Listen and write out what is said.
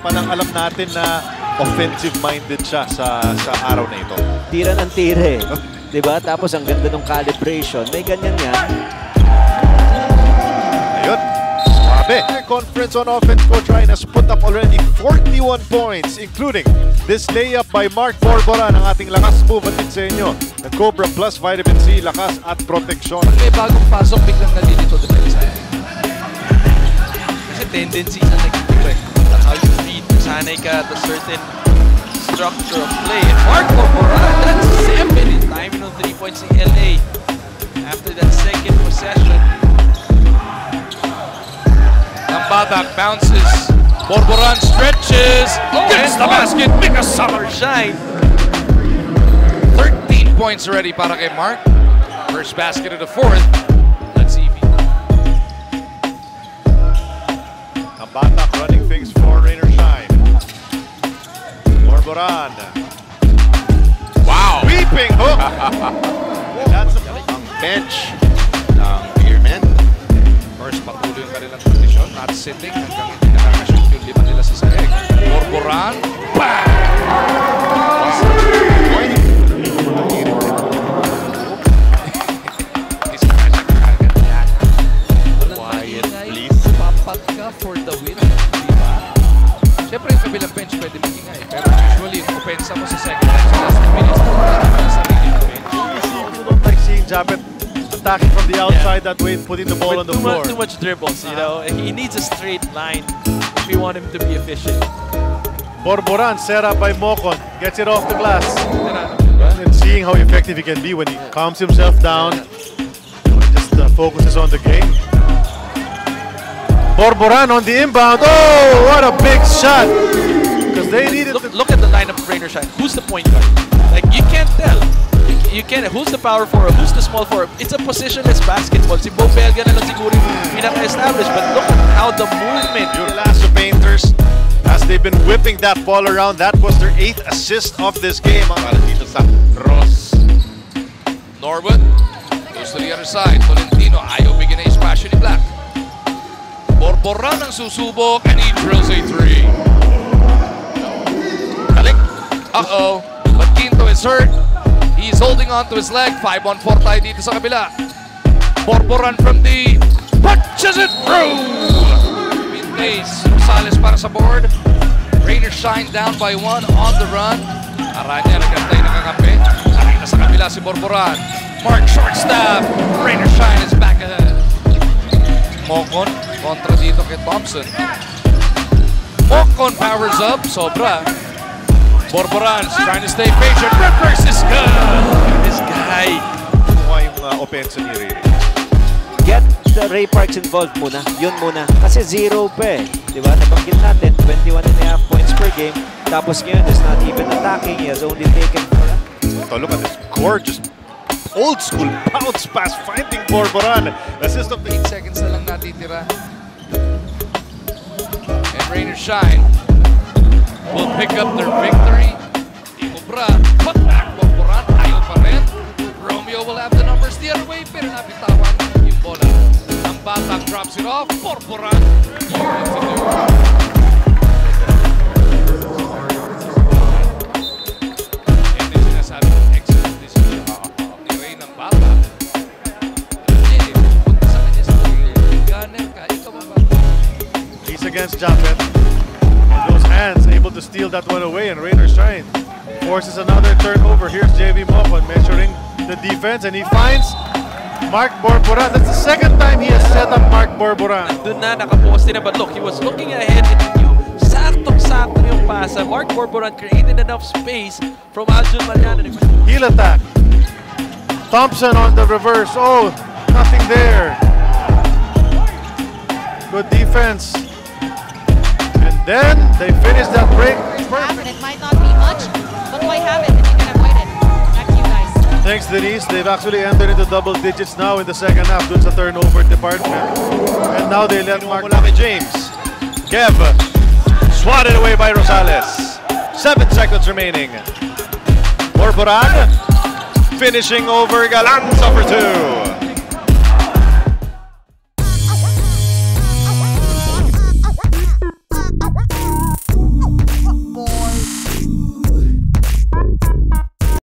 palang alam natin na offensive-minded siya sa sa araw na ito. Tira ng tira eh. Diba? Tapos ang ganda ng calibration. May ganyan yan. Ayun. Swabe. Conference on offense coach Ryan has put up already 41 points including this layup by Mark Borboran ang ating lakas move at sa inyo. ng Cobra Plus Vitamin C, lakas at proteksyon. May bagong pasok, biglang sa atin. Kasi tendency sa nag-iba read. Sanay ka a certain structure of play. And Mark Borboran, that's seven in time. You know, three points in LA. After that second possession. Nambatac bounces. Borboran stretches. Oh, Gets the basket. Make a summer shine. 13 points already para kay Mark. First basket of the fourth. Let's see if he Ang running things for Rainer Goran. Wow! Weeping hook! That's a bench ng Beerman. First, patuloy yung kanilang kondisyon. Not sitting hanggang hindi nakakashoot yung lima nila sa saeg. For Goran. Bang! for the win. Diba? Siyempre yung kabilang bench pwede magingay. Pero usually, yung opensa mo sa second half, sa last minutes, sa sarili ng bench. You don't like seeing Japeth attacking from the outside that way and putting the ball on the too floor. Much, too much dribbles, you know. He needs a straight line if we want him to be efficient. Borboran set up by Mocon. Gets it off the glass. And seeing how effective he can be when he calms himself down and just uh, focuses on the game. Borboran on the inbound. Oh, what a big shot! Because they needed Look, at the lineup of Rain or Shine. Who's the point guard? Like you can't tell. You, you can't. Who's the power forward? Who's the small forward? It's a positionless basketball. Si Beau Belga na lang siguro yung pinaka-establish. But look at how the movement. Elasto Painters, as they've been whipping that ball around, that was their eighth assist of this game. Para dito sa Ross. Norwood goes to the other side. Tolentino ayaw bigyan na espasyo ni Black. Borboran ang susubok and he drills a three. Uh-oh. But Quinto is hurt. He's holding on to his leg. 5 on 4 tayo dito sa kabila. Borboran from the punches it through. Mid-pace. Rosales para sa board. Rainer Shine down by one on the run. Aranya nagantay nakakampi. Sakay na sa kabila si Borboran. Mark shortstop. Rainer Shine is back ahead. Mokon kontra dito kay Thompson. Mokon powers up. Sobra. Borboran trying to stay patient. Rippers is good. This guy. Mukha yung uh, offense ni Riri. Get the Ray Parks involved muna. Yun muna. Kasi zero pa eh. Di ba? Nabanggit natin, 21 and a half points per game. Tapos ngayon, is not even attacking. He has only taken So look at this gorgeous old school bounce pass finding Borboran. Assist of the 8 seconds na lang natitira. And Rain or Shine will pick up their victory. Romeo will have the numbers the other way, pero napitawan yung bola. Drops it off? He's against Japeth. Hands able to steal that one away and Rainer trying. forces another turnover. Here's Javee Mocon measuring the defense and he finds Mark Borboran. That's the second time he has set up Mark Borboran. Doon na nakaposte na. But look, he was looking ahead and he knew saktong-sakto yung pasa. Mark Borboran created enough space from Aljun Mariano. Heel attack. Thompson on the reverse. Oh, nothing there. Good defense. Then they finish that break. happen. It might not be much, but why have it if you can avoid it? Back to you guys. Thanks, Denise. They've actually entered into double digits now in the second half dun sa turnover department. And now they let Mark James. Kev, swatted away by Rosales. Seven seconds remaining. Borboran finishing over Galanza for two.